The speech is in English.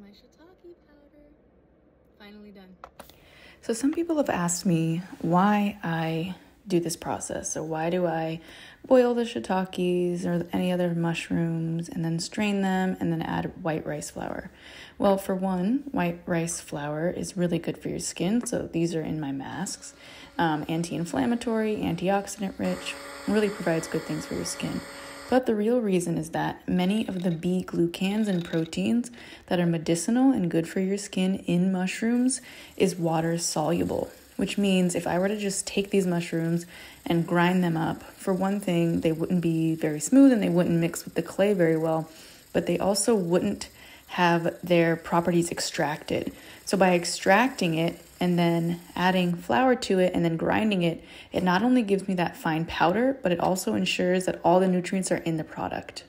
My shiitake powder. Finally done. So, some people have asked me why I do this process. So, why do I boil the shiitakes or any other mushrooms and then strain them and then add white rice flour? Well, for one, white rice flour is really good for your skin. So, these are in my masks um, anti inflammatory, antioxidant rich, really provides good things for your skin. But the real reason is that many of the B glucans and proteins that are medicinal and good for your skin in mushrooms is water soluble, which means if I were to just take these mushrooms and grind them up, for one thing, they wouldn't be very smooth and they wouldn't mix with the clay very well, but they also wouldn't have their properties extracted. So by extracting it and then adding flour to it and then grinding it, it not only gives me that fine powder, but it also ensures that all the nutrients are in the product.